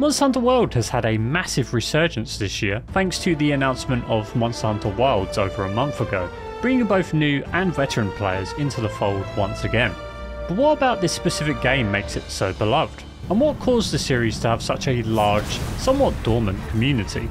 Hunter World has had a massive resurgence this year thanks to the announcement of Hunter Wilds over a month ago, bringing both new and veteran players into the fold once again. But what about this specific game makes it so beloved? And what caused the series to have such a large, somewhat dormant community?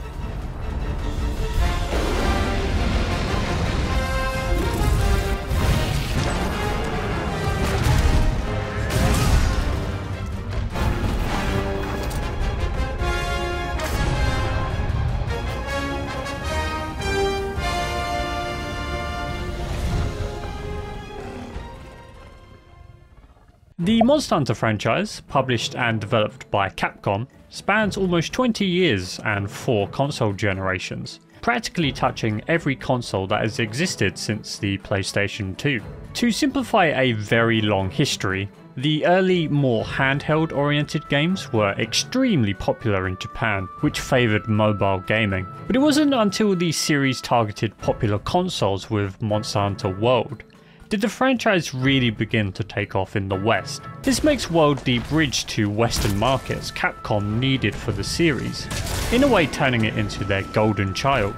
The Monster Hunter franchise, published and developed by Capcom, spans almost 20 years and 4 console generations, practically touching every console that has existed since the PlayStation 2. To simplify a very long history, the early, more handheld oriented games were extremely popular in Japan, which favoured mobile gaming. But it wasn't until the series targeted popular consoles with Monster Hunter World did the franchise really begin to take off in the West. This makes World the bridge to Western markets Capcom needed for the series, in a way turning it into their golden child.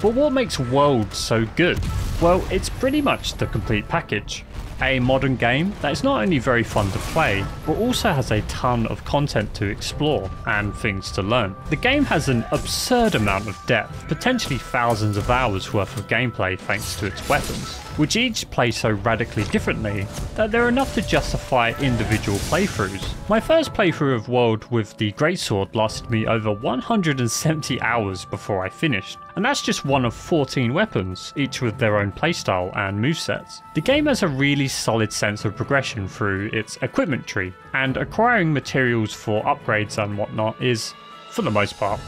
But what makes World so good? Well, it's pretty much the complete package a modern game that is not only very fun to play, but also has a ton of content to explore and things to learn. The game has an absurd amount of depth, potentially thousands of hours worth of gameplay thanks to its weapons, which each play so radically differently that they're enough to justify individual playthroughs. My first playthrough of World with the Greatsword lasted me over 170 hours before I finished, and that's just one of 14 weapons, each with their own playstyle and movesets. The game has a really solid sense of progression through its equipment tree, and acquiring materials for upgrades and whatnot is, for the most part,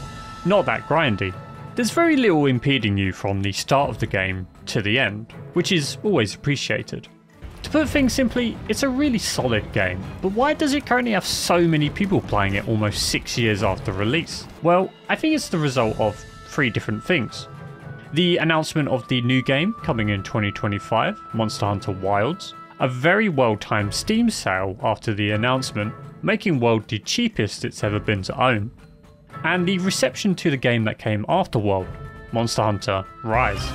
not that grindy. There's very little impeding you from the start of the game to the end, which is always appreciated. To put things simply, it's a really solid game, but why does it currently have so many people playing it almost 6 years after release? Well, I think it's the result of three different things. The announcement of the new game coming in 2025, Monster Hunter Wilds, a very well timed Steam sale after the announcement, making World the cheapest it's ever been to own, and the reception to the game that came after World, Monster Hunter Rise.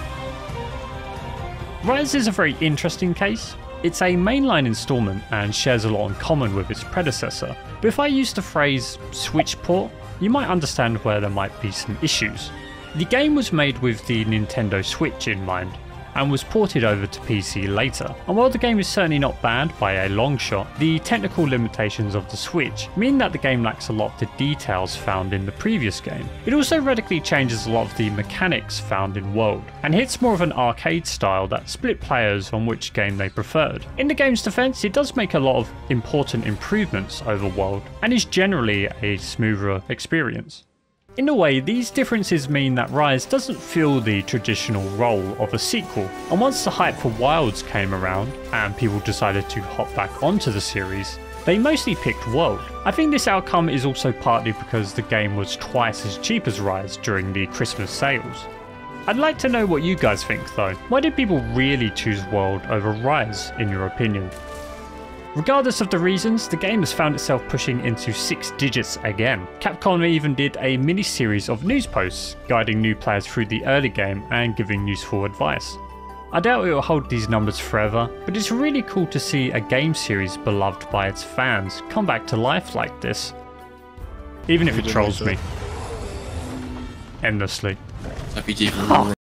Rise is a very interesting case. It's a mainline installment and shares a lot in common with its predecessor, but if I use the phrase switch port, you might understand where there might be some issues. The game was made with the Nintendo Switch in mind, and was ported over to PC later. And while the game is certainly not bad by a long shot, the technical limitations of the Switch mean that the game lacks a lot of the details found in the previous game. It also radically changes a lot of the mechanics found in World, and hits more of an arcade style that split players on which game they preferred. In the game's defense, it does make a lot of important improvements over World, and is generally a smoother experience. In a way, these differences mean that Rise doesn't fill the traditional role of a sequel, and once the hype for Wilds came around, and people decided to hop back onto the series, they mostly picked World. I think this outcome is also partly because the game was twice as cheap as Rise during the Christmas sales. I'd like to know what you guys think though. Why did people really choose World over Rise in your opinion? Regardless of the reasons, the game has found itself pushing into six digits again. Capcom even did a mini series of news posts guiding new players through the early game and giving useful advice. I doubt it will hold these numbers forever, but it's really cool to see a game series beloved by its fans come back to life like this. Even if it trolls me. Endlessly.